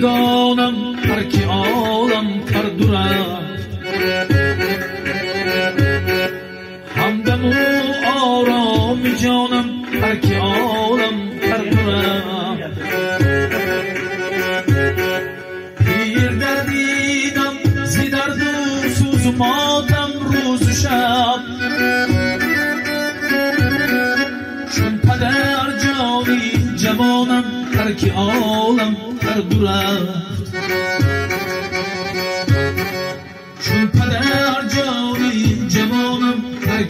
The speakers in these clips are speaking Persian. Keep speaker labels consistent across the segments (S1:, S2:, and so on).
S1: زندگانم هر کی عالم کردو رفت همدم و آرام جانم هر کی عالم کردو پیر دیر دردیدم زی درد و سوز و ماتم روز و شب. چون پدر جانی جوانم هر که عالم هر دورم چون پدر جانی جوانم هر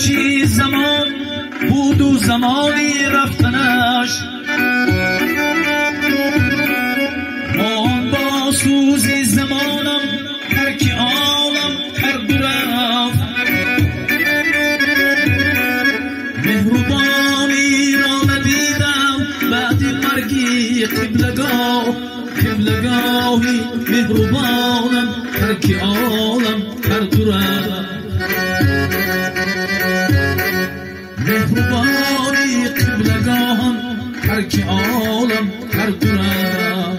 S1: گرچی زمان بود و زمانی رفتنش. مان با سوزی زمانم هر که عالم هر دو رفت. مهربانی را ندیدم بعد مرگی قبلگاه. قبلگاهی مهربانم هر که عالم هر دو رفت. مهربانی قبلگاهم هر که عالم هر دورم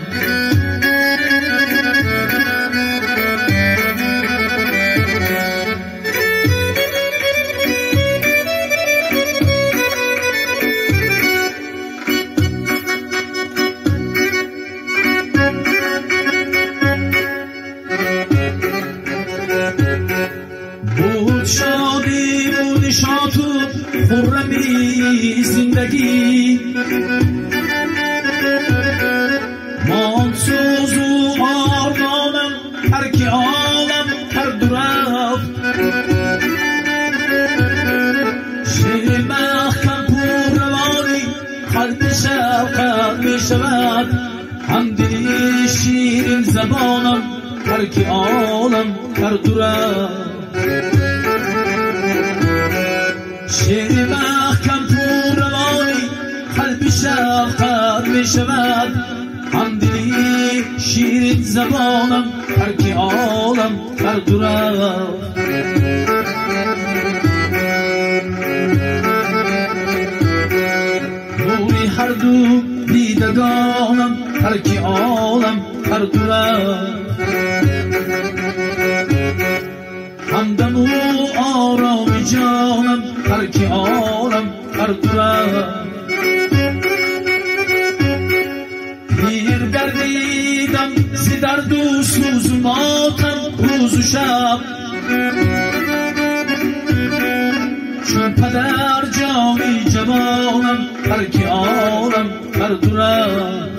S1: زندگی. مان سوز و آرمانم هر که عالم هر دو رفت شعر پر روانی خلق شفقت می شود. همدلی شیرین زبانم هر که عالم هر دو رفت شفقت می شود همدلی شیرین زبانم هر که عالم هر دو نوری هر دو دیدگانم هر که عالم هر دو همدم و آرام جانم هر که عالم هر دورم روز و شب چون پدر جانی جوانم هر که عالم هر دورم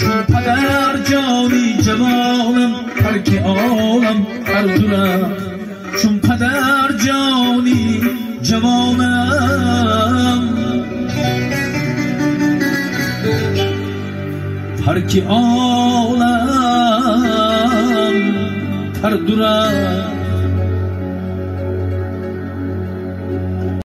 S1: چون پدر جانی جوانم هر که عالم هر دورم چون پدر جانی جوانم هر که عالم هر دورم